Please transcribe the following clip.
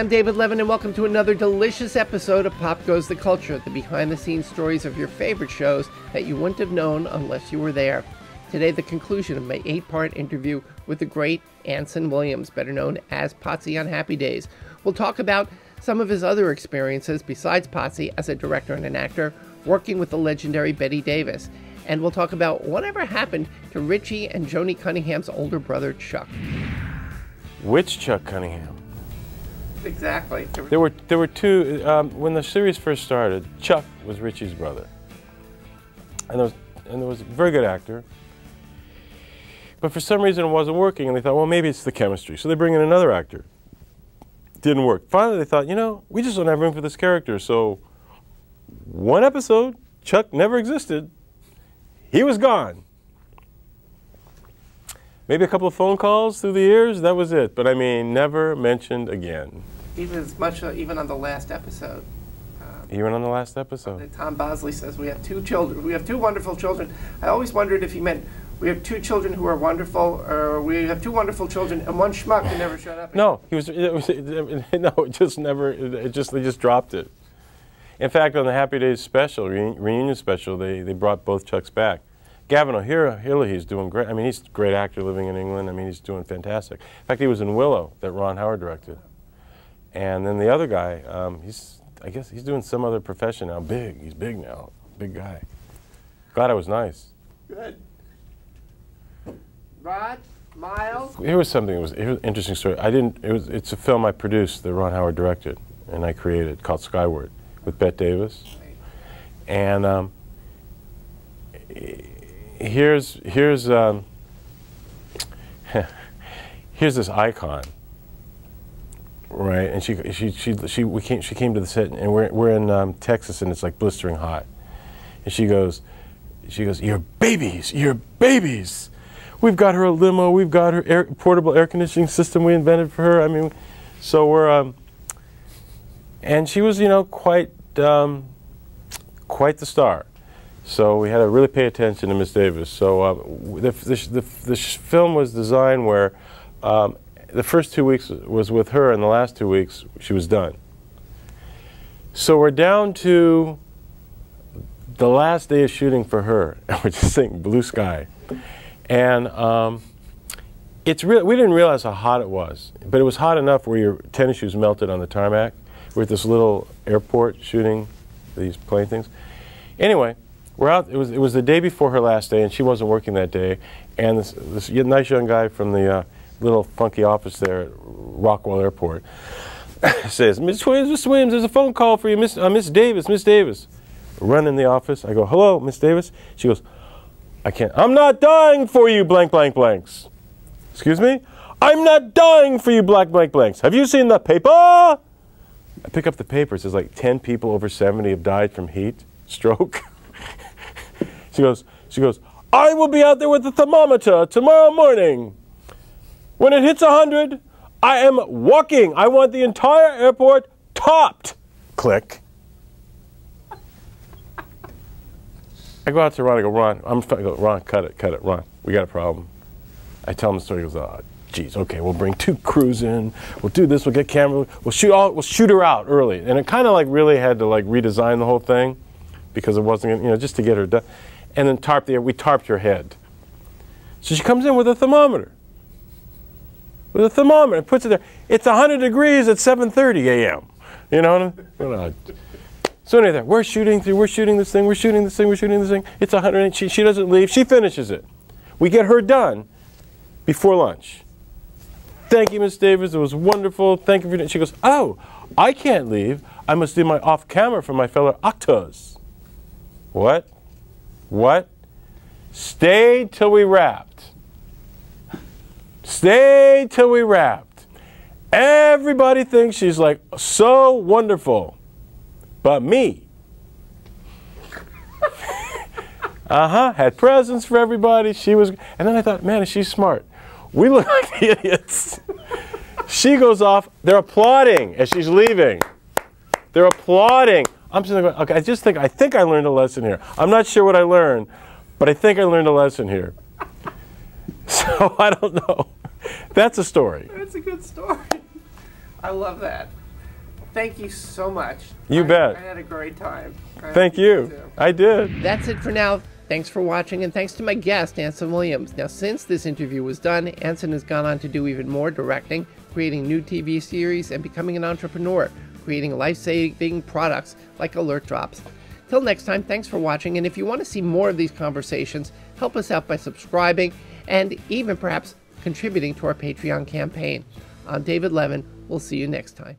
I'm David Levin, and welcome to another delicious episode of Pop Goes the Culture, the behind the scenes stories of your favorite shows that you wouldn't have known unless you were there. Today, the conclusion of my eight part interview with the great Anson Williams, better known as Potsie on Happy Days. We'll talk about some of his other experiences besides Potsie as a director and an actor, working with the legendary Bette Davis. And we'll talk about whatever happened to Richie and Joanie Cunningham's older brother, Chuck. Which Chuck Cunningham? Exactly. There were there were two um, when the series first started. Chuck was Richie's brother, and there was and there was a very good actor. But for some reason it wasn't working, and they thought, well, maybe it's the chemistry. So they bring in another actor. Didn't work. Finally, they thought, you know, we just don't have room for this character. So one episode, Chuck never existed. He was gone. Maybe a couple of phone calls through the years. That was it. But I mean, never mentioned again. Even as much, uh, even on the last episode. Even on the last episode. Tom Bosley says we have two children. We have two wonderful children. I always wondered if he meant we have two children who are wonderful, or we have two wonderful children and one schmuck who never showed up. No, he was. It was no, it just never. It just they just dropped it. In fact, on the Happy Days special reunion special, they they brought both Chucks back. Gavin O'Herlihy, he's doing great. I mean, he's a great actor living in England. I mean, he's doing fantastic. In fact, he was in Willow that Ron Howard directed. And then the other guy, um, he's I guess he's doing some other profession now. Big, he's big now, big guy. Glad I was nice. Good. Rod, Miles. Here was something. It was, it was an interesting story. I didn't. It was. It's a film I produced that Ron Howard directed and I created called Skyward with Bette Davis. And um, here's here's um, here's this icon, right? And she she she she we came she came to the set and we're we're in um, Texas and it's like blistering hot, and she goes, she goes, "You're babies, you're babies." We've got her a limo. We've got her air, portable air conditioning system we invented for her. I mean, so we're, um, and she was, you know, quite, um, quite the star. So we had to really pay attention to Miss Davis. So um, the, the, the, film was designed where um, the first two weeks was with her, and the last two weeks she was done. So we're down to the last day of shooting for her, and we're just saying blue sky. And um, it's. We didn't realize how hot it was, but it was hot enough where your tennis shoes melted on the tarmac. We're at this little airport shooting these plane things. Anyway, we're out. It was it was the day before her last day, and she wasn't working that day. And this, this nice young guy from the uh, little funky office there at Rockwell Airport says, "Miss Williams, Miss Williams, there's a phone call for you, Miss uh, Miss Davis, Miss Davis." Run in the office. I go, "Hello, Miss Davis." She goes. I can't. I'm not dying for you, blank, blank, blanks. Excuse me? I'm not dying for you, blank, blank, blanks. Have you seen the paper? I pick up the paper. There's like 10 people over 70 have died from heat, stroke. she goes, she goes, I will be out there with the thermometer tomorrow morning. When it hits 100, I am walking. I want the entire airport topped. Click. I go out to Ron. I go, Ron, I'm I go, Ron, cut it, cut it, Ron. We got a problem. I tell him the story. He goes, oh, geez, okay, we'll bring two crews in. We'll do this. We'll get camera. We'll shoot all. We'll shoot her out early. And it kind of like really had to like redesign the whole thing because it wasn't, you know, just to get her done. And then tarp the we tarped her head. So she comes in with a thermometer. With a thermometer, puts it there. It's 100 degrees at 7:30 a.m. You know what I? So anyway, we're shooting through, we're shooting this thing, we're shooting this thing, we're shooting this thing. It's 100, she, she doesn't leave, she finishes it. We get her done before lunch. Thank you, Miss Davis, it was wonderful. Thank you for She goes, oh, I can't leave. I must do my off camera for my fellow actors. What? What? Stay till we wrapped. Stay till we wrapped. Everybody thinks she's like so wonderful. But me. uh huh. Had presents for everybody. She was, and then I thought, man, she's smart. We look like idiots. she goes off. They're applauding as she's leaving. They're applauding. I'm sitting there, okay, I just think, I think I learned a lesson here. I'm not sure what I learned, but I think I learned a lesson here. So I don't know. That's a story. That's a good story. I love that. thank you so much. You I, bet. I had a great time. I Thank you. too. I did. That's it for now. Thanks for watching, and thanks to my guest, Anson Williams. Now, since this interview was done, Anson has gone on to do even more directing, creating new TV series, and becoming an entrepreneur, creating life saving products like Alert Drops. Till next time, thanks for watching, and if you want to see more of these conversations, help us out by subscribing and even perhaps contributing to our Patreon campaign. I'm David Levin. We'll see you next time.